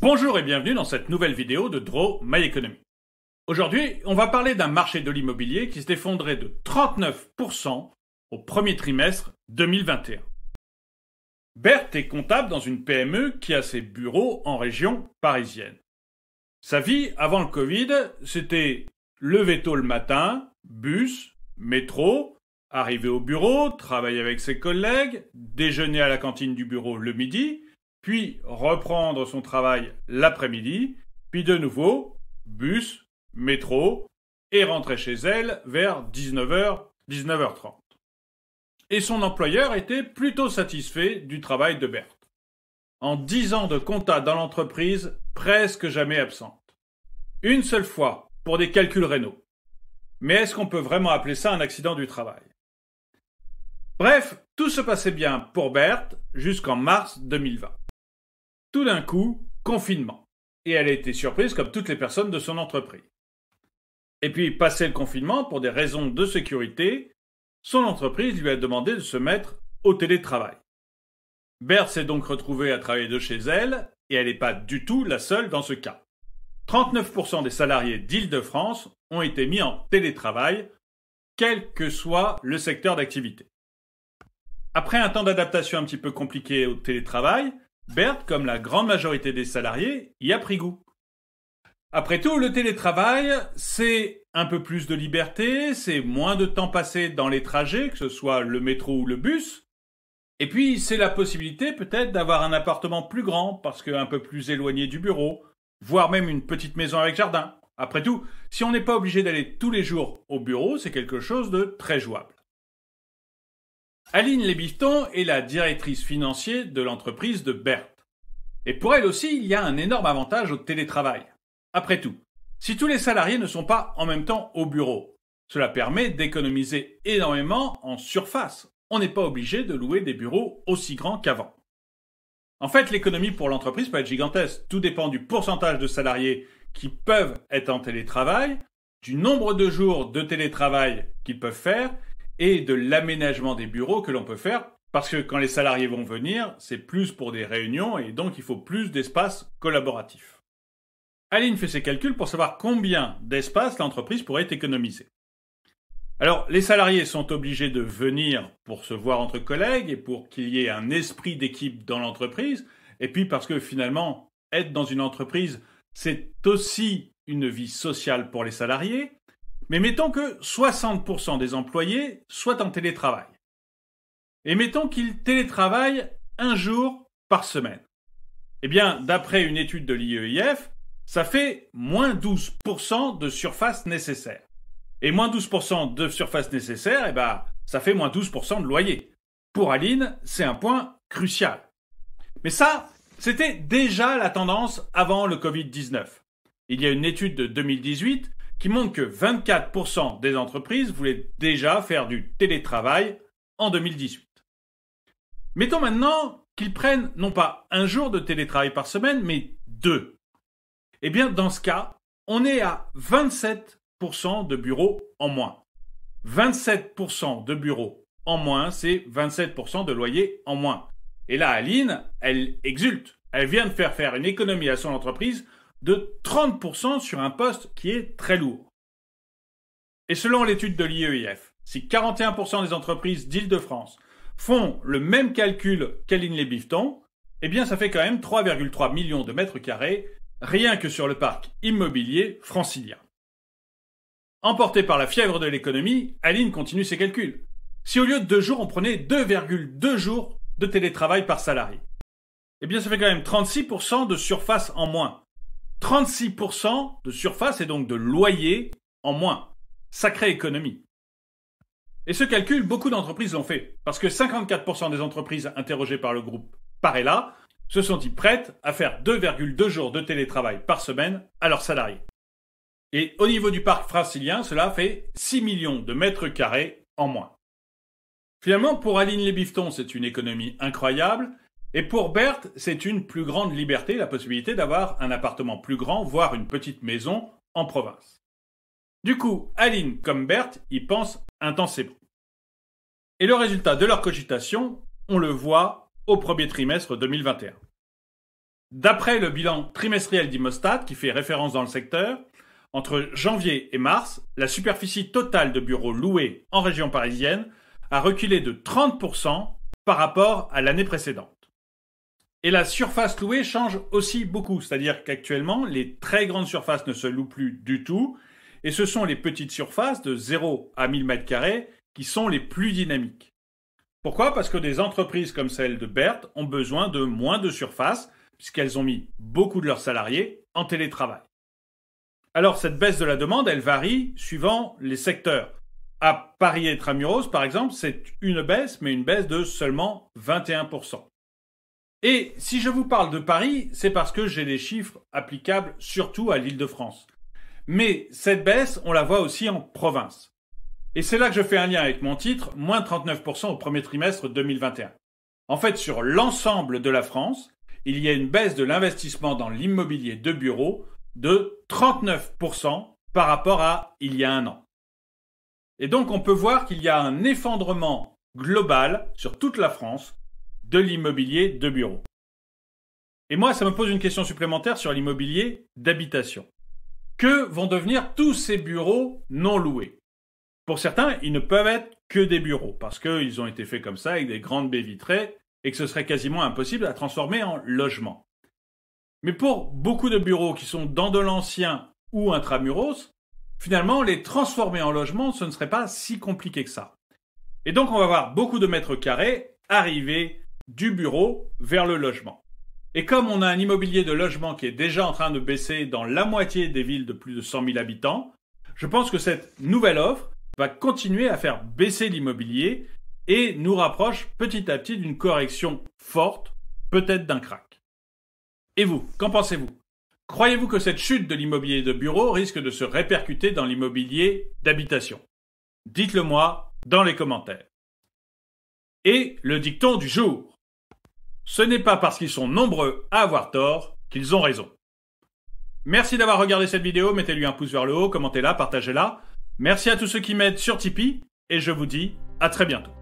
Bonjour et bienvenue dans cette nouvelle vidéo de Draw My Economy. Aujourd'hui, on va parler d'un marché de l'immobilier qui s'est effondré de 39% au premier trimestre 2021. Berthe est comptable dans une PME qui a ses bureaux en région parisienne. Sa vie avant le Covid, c'était lever tôt le matin, bus, métro, arriver au bureau, travailler avec ses collègues, déjeuner à la cantine du bureau le midi, puis reprendre son travail l'après-midi, puis de nouveau bus, métro, et rentrer chez elle vers 19h, 19h30. Et son employeur était plutôt satisfait du travail de Berthe. En dix ans de compta dans l'entreprise, presque jamais absente. Une seule fois, pour des calculs rénaux. Mais est-ce qu'on peut vraiment appeler ça un accident du travail? Bref, tout se passait bien pour Berthe jusqu'en mars 2020. D'un coup, confinement. Et elle a été surprise comme toutes les personnes de son entreprise. Et puis, passé le confinement, pour des raisons de sécurité, son entreprise lui a demandé de se mettre au télétravail. Berthe s'est donc retrouvée à travailler de chez elle, et elle n'est pas du tout la seule dans ce cas. 39% des salariés d'Île-de-France ont été mis en télétravail, quel que soit le secteur d'activité. Après un temps d'adaptation un petit peu compliqué au télétravail, Berthe, comme la grande majorité des salariés, y a pris goût. Après tout, le télétravail, c'est un peu plus de liberté, c'est moins de temps passé dans les trajets, que ce soit le métro ou le bus. Et puis, c'est la possibilité peut-être d'avoir un appartement plus grand, parce qu'un peu plus éloigné du bureau, voire même une petite maison avec jardin. Après tout, si on n'est pas obligé d'aller tous les jours au bureau, c'est quelque chose de très jouable. Aline Lébifton est la directrice financière de l'entreprise de Berthe. Et pour elle aussi, il y a un énorme avantage au télétravail. Après tout, si tous les salariés ne sont pas en même temps au bureau, cela permet d'économiser énormément en surface. On n'est pas obligé de louer des bureaux aussi grands qu'avant. En fait, l'économie pour l'entreprise peut être gigantesque. Tout dépend du pourcentage de salariés qui peuvent être en télétravail, du nombre de jours de télétravail qu'ils peuvent faire et de l'aménagement des bureaux que l'on peut faire parce que quand les salariés vont venir, c'est plus pour des réunions et donc il faut plus d'espace collaboratif. Aline fait ses calculs pour savoir combien d'espace l'entreprise pourrait économiser. Alors, les salariés sont obligés de venir pour se voir entre collègues et pour qu'il y ait un esprit d'équipe dans l'entreprise, et puis parce que finalement, être dans une entreprise, c'est aussi une vie sociale pour les salariés, mais mettons que 60% des employés soient en télétravail. Et mettons qu'ils télétravaillent un jour par semaine. Eh bien, d'après une étude de l'IEIF, ça fait moins 12% de surface nécessaire. Et moins 12% de surface nécessaire, eh ben, ça fait moins 12% de loyer. Pour Aline, c'est un point crucial. Mais ça, c'était déjà la tendance avant le Covid-19. Il y a une étude de 2018 qui montre que 24% des entreprises voulaient déjà faire du télétravail en 2018. Mettons maintenant qu'ils prennent non pas un jour de télétravail par semaine, mais deux. Eh bien, dans ce cas, on est à 27% de bureaux en moins. 27% de bureaux en moins, c'est 27% de loyer en moins. Et là, Aline, elle exulte. Elle vient de faire faire une économie à son entreprise de 30% sur un poste qui est très lourd. Et selon l'étude de l'IEIF, si 41% des entreprises d'Île-de-France font le même calcul qu'Aline les Bifton, eh bien ça fait quand même 3,3 millions de mètres carrés rien que sur le parc immobilier francilien. Emporté par la fièvre de l'économie, Aline continue ses calculs. Si au lieu de deux jours, on prenait 2,2 jours de télétravail par salarié, eh bien ça fait quand même 36% de surface en moins. 36% de surface et donc de loyer en moins. Sacrée économie. Et ce calcul, beaucoup d'entreprises l'ont fait, parce que 54% des entreprises interrogées par le groupe Parella se sont dit prêtes à faire 2,2 jours de télétravail par semaine à leurs salariés. Et au niveau du parc francilien, cela fait 6 millions de mètres carrés en moins. Finalement, pour Aline Lébifton, c'est une économie incroyable, et pour Berthe, c'est une plus grande liberté, la possibilité d'avoir un appartement plus grand, voire une petite maison en province. Du coup, Aline comme Berthe y pensent intensément. Et le résultat de leur cogitation, on le voit au premier trimestre 2021. D'après le bilan trimestriel d'Imostat, qui fait référence dans le secteur, entre janvier et mars, la superficie totale de bureaux loués en région parisienne a reculé de 30% par rapport à l'année précédente. Et la surface louée change aussi beaucoup, c'est-à-dire qu'actuellement, les très grandes surfaces ne se louent plus du tout, et ce sont les petites surfaces de 0 à 1000 m2 qui sont les plus dynamiques. Pourquoi? Parce que des entreprises comme celle de Berthe ont besoin de moins de surface, puisqu'elles ont mis beaucoup de leurs salariés en télétravail. Alors cette baisse de la demande, elle varie suivant les secteurs. À Paris et Tramuros, par exemple, c'est une baisse, mais une baisse de seulement 21%. Et si je vous parle de Paris, c'est parce que j'ai des chiffres applicables surtout à l'île de France. Mais cette baisse, on la voit aussi en province. Et c'est là que je fais un lien avec mon titre, moins 39% au premier trimestre 2021. En fait, sur l'ensemble de la France, il y a une baisse de l'investissement dans l'immobilier de bureau de 39% par rapport à il y a un an. Et donc on peut voir qu'il y a un effondrement global sur toute la France de l'immobilier de bureau. Et moi, ça me pose une question supplémentaire sur l'immobilier d'habitation. Que vont devenir tous ces bureaux non loués? Pour certains, ils ne peuvent être que des bureaux, parce qu'ils ont été faits comme ça, avec des grandes baies vitrées, et que ce serait quasiment impossible à transformer en logement. Mais pour beaucoup de bureaux qui sont dans de l'ancien ou intramuros, finalement, les transformer en logement, ce ne serait pas si compliqué que ça. Et donc, on va voir beaucoup de mètres carrés arriver du bureau vers le logement. Et comme on a un immobilier de logement qui est déjà en train de baisser dans la moitié des villes de plus de 100 000 habitants, je pense que cette nouvelle offre va continuer à faire baisser l'immobilier et nous rapproche petit à petit d'une correction forte, peut-être d'un crack. Et vous, qu'en pensez-vous? Croyez-vous que cette chute de l'immobilier de bureau risque de se répercuter dans l'immobilier d'habitation? Dites-le moi dans les commentaires. Et le dicton du jour. Ce n'est pas parce qu'ils sont nombreux à avoir tort qu'ils ont raison. Merci d'avoir regardé cette vidéo, mettez-lui un pouce vers le haut, commentez-la, partagez-la. Merci à tous ceux qui m'aident sur Tipeee, et je vous dis à très bientôt.